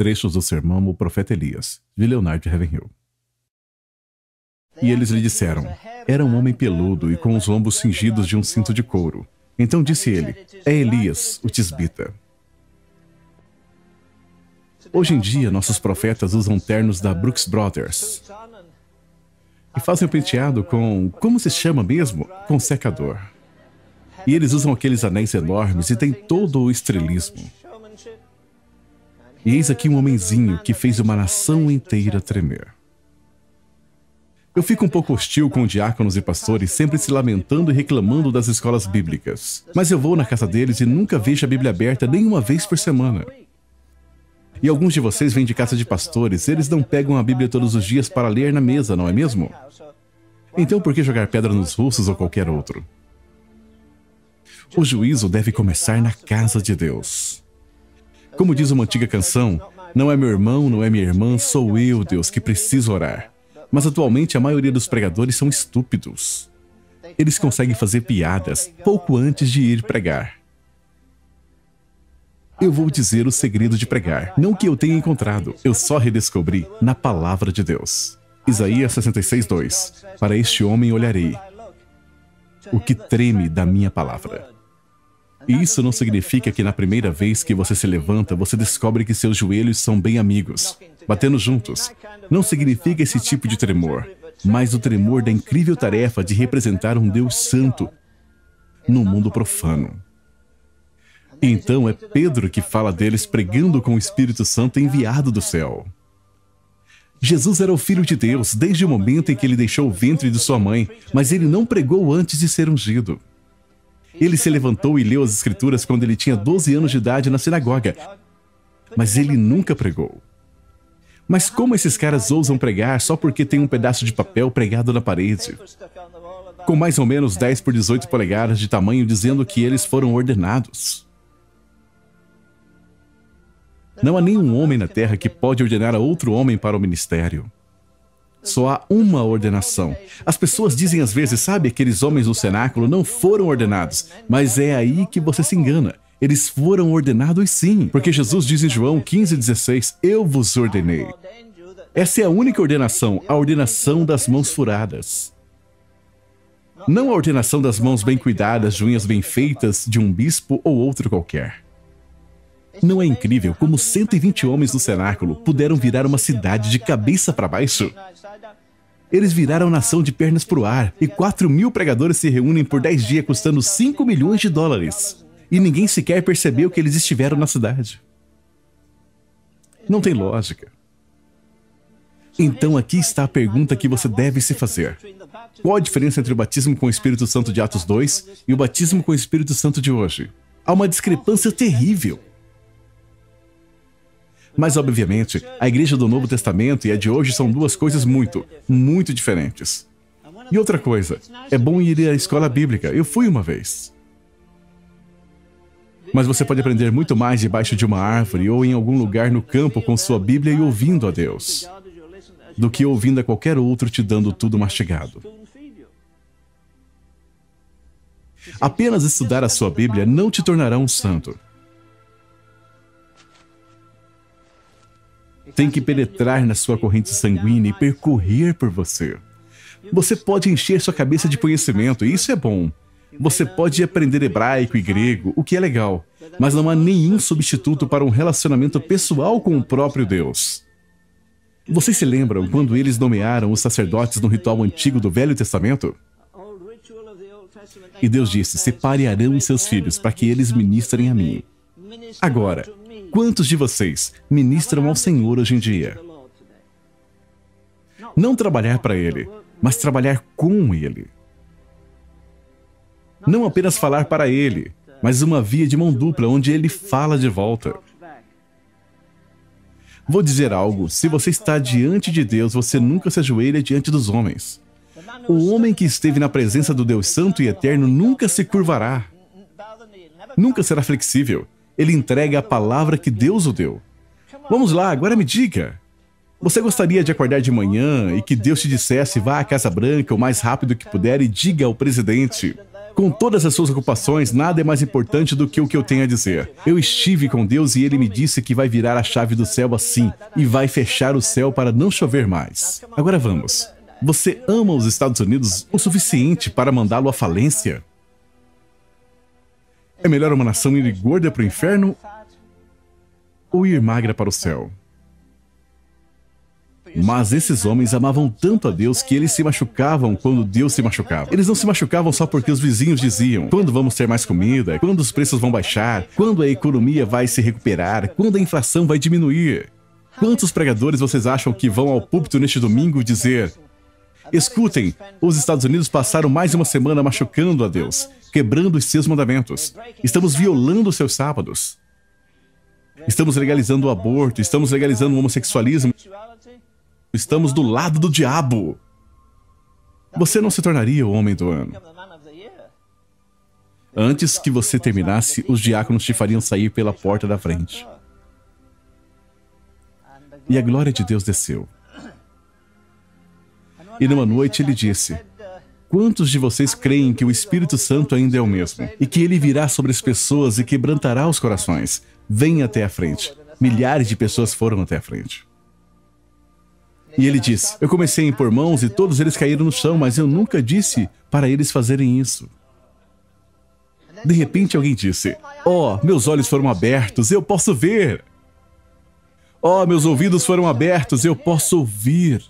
trechos do sermão O Profeta Elias, de Leonard Ravenhill. E eles lhe disseram: Era um homem peludo e com os lombos cingidos de um cinto de couro. Então disse ele: É Elias, o tisbita. Hoje em dia, nossos profetas usam ternos da Brooks Brothers e fazem o penteado com. Como se chama mesmo? Com secador. E eles usam aqueles anéis enormes e tem todo o estrelismo. E eis aqui um homenzinho que fez uma nação inteira tremer. Eu fico um pouco hostil com diáconos e pastores sempre se lamentando e reclamando das escolas bíblicas. Mas eu vou na casa deles e nunca vejo a Bíblia aberta nem uma vez por semana. E alguns de vocês vêm de casa de pastores, eles não pegam a Bíblia todos os dias para ler na mesa, não é mesmo? Então por que jogar pedra nos russos ou qualquer outro? O juízo deve começar na casa de Deus. Como diz uma antiga canção, não é meu irmão, não é minha irmã, sou eu, Deus, que preciso orar. Mas atualmente a maioria dos pregadores são estúpidos. Eles conseguem fazer piadas pouco antes de ir pregar. Eu vou dizer o segredo de pregar, não que eu tenha encontrado, eu só redescobri na palavra de Deus. Isaías 66, 2. Para este homem olharei, o que treme da minha palavra. E isso não significa que na primeira vez que você se levanta, você descobre que seus joelhos são bem amigos, batendo juntos. Não significa esse tipo de tremor, mas o tremor da incrível tarefa de representar um Deus santo no mundo profano. Então é Pedro que fala deles pregando com o Espírito Santo enviado do céu. Jesus era o Filho de Deus desde o momento em que ele deixou o ventre de sua mãe, mas ele não pregou antes de ser ungido. Ele se levantou e leu as Escrituras quando ele tinha 12 anos de idade na sinagoga, mas ele nunca pregou. Mas como esses caras ousam pregar só porque tem um pedaço de papel pregado na parede? Com mais ou menos 10 por 18 polegadas de tamanho, dizendo que eles foram ordenados. Não há nenhum homem na terra que pode ordenar a outro homem para o ministério. Só há uma ordenação. As pessoas dizem às vezes, sabe, aqueles homens no cenáculo não foram ordenados, mas é aí que você se engana. Eles foram ordenados sim, porque Jesus diz em João 15,16: Eu vos ordenei. Essa é a única ordenação, a ordenação das mãos furadas. Não a ordenação das mãos bem cuidadas, de unhas bem feitas de um bispo ou outro qualquer. Não é incrível como 120 homens no cenáculo puderam virar uma cidade de cabeça para baixo? Eles viraram nação de pernas para o ar e 4 mil pregadores se reúnem por 10 dias custando 5 milhões de dólares. E ninguém sequer percebeu que eles estiveram na cidade. Não tem lógica. Então aqui está a pergunta que você deve se fazer. Qual a diferença entre o batismo com o Espírito Santo de Atos 2 e o batismo com o Espírito Santo de hoje? Há uma discrepância terrível. Mas, obviamente, a igreja do Novo Testamento e a de hoje são duas coisas muito, muito diferentes. E outra coisa, é bom ir à escola bíblica. Eu fui uma vez. Mas você pode aprender muito mais debaixo de uma árvore ou em algum lugar no campo com sua Bíblia e ouvindo a Deus, do que ouvindo a qualquer outro te dando tudo mastigado. Apenas estudar a sua Bíblia não te tornará um santo. Tem que penetrar na sua corrente sanguínea e percorrer por você. Você pode encher sua cabeça de conhecimento, e isso é bom. Você pode aprender hebraico e grego, o que é legal, mas não há nenhum substituto para um relacionamento pessoal com o próprio Deus. Vocês se lembram quando eles nomearam os sacerdotes no ritual antigo do Velho Testamento? E Deus disse: Separe Arão e seus filhos para que eles ministrem a mim. Agora, Quantos de vocês ministram ao Senhor hoje em dia? Não trabalhar para Ele, mas trabalhar com Ele. Não apenas falar para Ele, mas uma via de mão dupla onde Ele fala de volta. Vou dizer algo: se você está diante de Deus, você nunca se ajoelha diante dos homens. O homem que esteve na presença do Deus Santo e Eterno nunca se curvará, nunca será flexível ele entrega a palavra que Deus o deu. Vamos lá, agora me diga. Você gostaria de acordar de manhã e que Deus te dissesse vá à Casa Branca o mais rápido que puder e diga ao presidente: Com todas as suas ocupações, nada é mais importante do que o que eu tenho a dizer. Eu estive com Deus e ele me disse que vai virar a chave do céu assim e vai fechar o céu para não chover mais. Agora vamos. Você ama os Estados Unidos o suficiente para mandá-lo à falência? É melhor uma nação ir gorda para o inferno ou ir magra para o céu? Mas esses homens amavam tanto a Deus que eles se machucavam quando Deus se machucava. Eles não se machucavam só porque os vizinhos diziam: quando vamos ter mais comida, quando os preços vão baixar, quando a economia vai se recuperar, quando a inflação vai diminuir. Quantos pregadores vocês acham que vão ao púlpito neste domingo dizer: Escutem, os Estados Unidos passaram mais de uma semana machucando a Deus, quebrando os seus mandamentos. Estamos violando os seus sábados. Estamos legalizando o aborto, estamos legalizando o homossexualismo. Estamos do lado do diabo. Você não se tornaria o homem do ano. Antes que você terminasse, os diáconos te fariam sair pela porta da frente. E a glória de Deus desceu. E numa noite ele disse: Quantos de vocês creem que o Espírito Santo ainda é o mesmo e que ele virá sobre as pessoas e quebrantará os corações? Venha até a frente. Milhares de pessoas foram até a frente. E ele disse: Eu comecei a impor mãos e todos eles caíram no chão, mas eu nunca disse para eles fazerem isso. De repente alguém disse: Oh, meus olhos foram abertos, eu posso ver. Oh, meus ouvidos foram abertos, eu posso ouvir.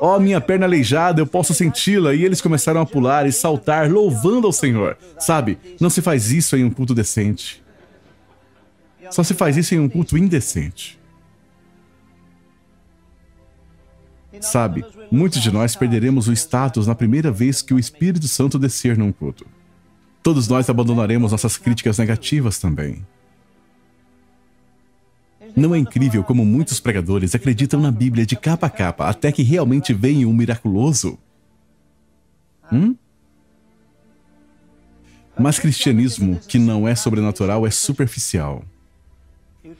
Oh, minha perna aleijada, eu posso senti-la. E eles começaram a pular e saltar, louvando ao Senhor. Sabe, não se faz isso em um culto decente. Só se faz isso em um culto indecente. Sabe, muitos de nós perderemos o status na primeira vez que o Espírito Santo descer num culto. Todos nós abandonaremos nossas críticas negativas também. Não é incrível como muitos pregadores acreditam na Bíblia de capa a capa até que realmente venha um miraculoso? Hum? Mas cristianismo que não é sobrenatural é superficial.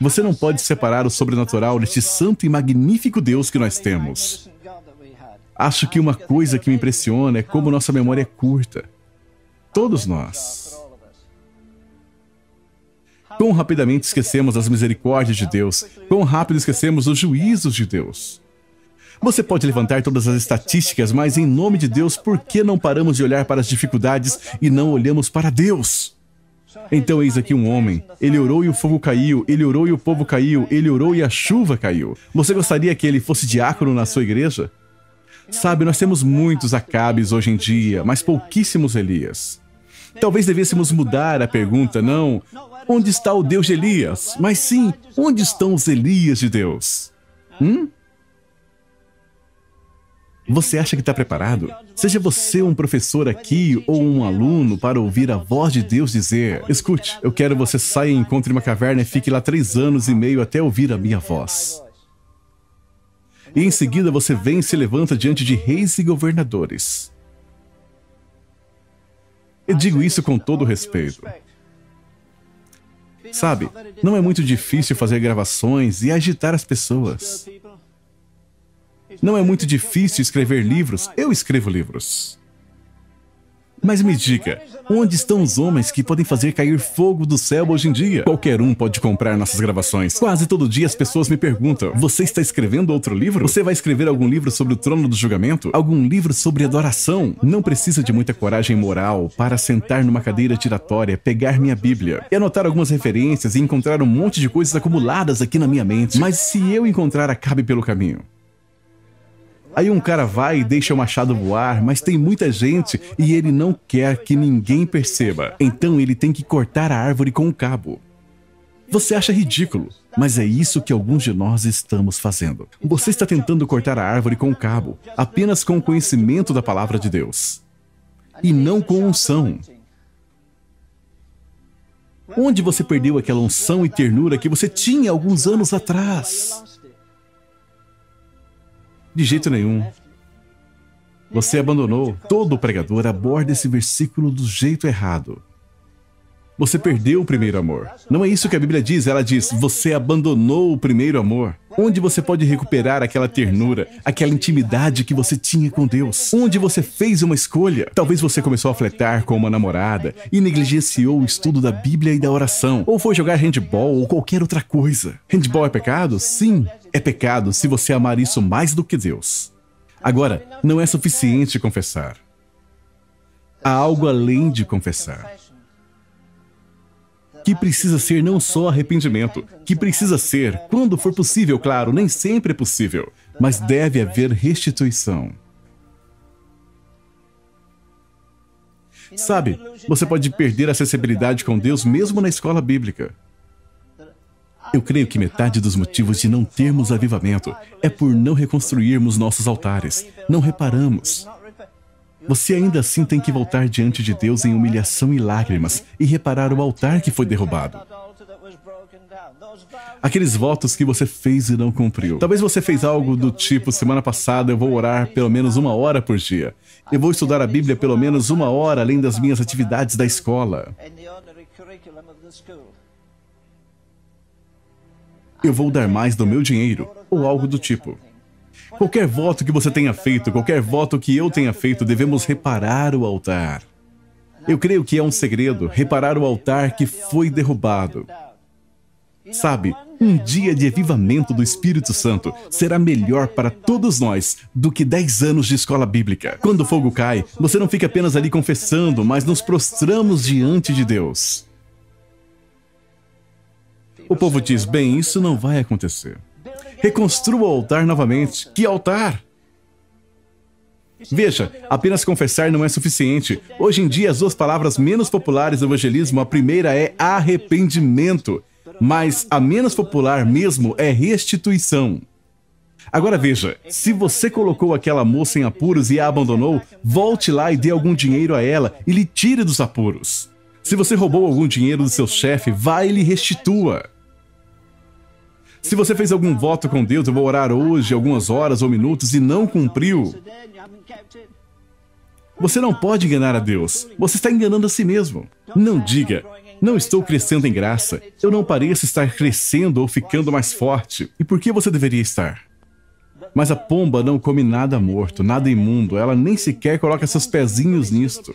Você não pode separar o sobrenatural deste santo e magnífico Deus que nós temos. Acho que uma coisa que me impressiona é como nossa memória é curta. Todos nós. Quão rapidamente esquecemos as misericórdias de Deus, quão rápido esquecemos os juízos de Deus. Você pode levantar todas as estatísticas, mas em nome de Deus, por que não paramos de olhar para as dificuldades e não olhamos para Deus? Então eis aqui um homem. Ele orou e o fogo caiu, ele orou e o povo caiu, ele orou e a chuva caiu. Você gostaria que ele fosse diácono na sua igreja? Sabe, nós temos muitos Acabes hoje em dia, mas pouquíssimos Elias. Talvez devêssemos mudar a pergunta, não onde está o Deus de Elias, mas sim, onde estão os Elias de Deus? Hum? Você acha que está preparado? Seja você um professor aqui ou um aluno para ouvir a voz de Deus dizer: Escute, eu quero você saia e encontre uma caverna e fique lá três anos e meio até ouvir a minha voz. E em seguida você vem e se levanta diante de reis e governadores. Eu digo isso com todo respeito. Sabe, não é muito difícil fazer gravações e agitar as pessoas. Não é muito difícil escrever livros. Eu escrevo livros. Mas me diga, onde estão os homens que podem fazer cair fogo do céu hoje em dia? Qualquer um pode comprar nossas gravações. Quase todo dia as pessoas me perguntam: Você está escrevendo outro livro? Você vai escrever algum livro sobre o trono do julgamento? Algum livro sobre adoração? Não precisa de muita coragem moral para sentar numa cadeira tiratória, pegar minha Bíblia e anotar algumas referências e encontrar um monte de coisas acumuladas aqui na minha mente. Mas se eu encontrar Acabe pelo caminho, Aí um cara vai e deixa o machado voar, mas tem muita gente e ele não quer que ninguém perceba. Então ele tem que cortar a árvore com um cabo. Você acha ridículo, mas é isso que alguns de nós estamos fazendo. Você está tentando cortar a árvore com um cabo, apenas com o conhecimento da palavra de Deus. E não com unção. Onde você perdeu aquela unção e ternura que você tinha alguns anos atrás? De jeito nenhum. Você abandonou. Todo pregador aborda esse versículo do jeito errado. Você perdeu o primeiro amor. Não é isso que a Bíblia diz. Ela diz: você abandonou o primeiro amor. Onde você pode recuperar aquela ternura, aquela intimidade que você tinha com Deus, onde você fez uma escolha. Talvez você começou a fletar com uma namorada e negligenciou o estudo da Bíblia e da oração, ou foi jogar handball ou qualquer outra coisa. Handball é pecado? Sim, é pecado se você amar isso mais do que Deus. Agora, não é suficiente confessar. Há algo além de confessar que precisa ser não só arrependimento, que precisa ser, quando for possível, claro, nem sempre é possível, mas deve haver restituição. Sabe, você pode perder a acessibilidade com Deus mesmo na escola bíblica. Eu creio que metade dos motivos de não termos avivamento é por não reconstruirmos nossos altares, não reparamos. Você ainda assim tem que voltar diante de Deus em humilhação e lágrimas e reparar o altar que foi derrubado. Aqueles votos que você fez e não cumpriu. Talvez você fez algo do tipo: semana passada eu vou orar pelo menos uma hora por dia. Eu vou estudar a Bíblia pelo menos uma hora além das minhas atividades da escola. Eu vou dar mais do meu dinheiro, ou algo do tipo. Qualquer voto que você tenha feito, qualquer voto que eu tenha feito, devemos reparar o altar. Eu creio que é um segredo reparar o altar que foi derrubado. Sabe, um dia de avivamento do Espírito Santo será melhor para todos nós do que 10 anos de escola bíblica. Quando o fogo cai, você não fica apenas ali confessando, mas nos prostramos diante de Deus. O povo diz: bem, isso não vai acontecer. Reconstrua o altar novamente. Que altar? Veja, apenas confessar não é suficiente. Hoje em dia, as duas palavras menos populares do evangelismo, a primeira é arrependimento, mas a menos popular mesmo é restituição. Agora veja, se você colocou aquela moça em apuros e a abandonou, volte lá e dê algum dinheiro a ela e lhe tire dos apuros. Se você roubou algum dinheiro do seu chefe, vá e lhe restitua. Se você fez algum voto com Deus, eu vou orar hoje algumas horas ou minutos e não cumpriu, você não pode enganar a Deus. Você está enganando a si mesmo. Não diga, não estou crescendo em graça. Eu não pareço estar crescendo ou ficando mais forte. E por que você deveria estar? Mas a pomba não come nada morto, nada imundo. Ela nem sequer coloca seus pezinhos nisto.